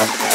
out.